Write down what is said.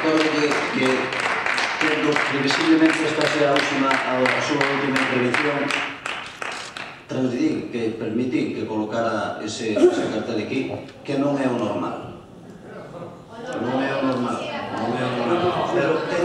recordo que, que tendo previsiblemente esta será a, última, a, a súa última intervención transdidir que permitir que colocara ese, ese cartel aquí que non é o normal. Non é o normal non é o normal. Pero é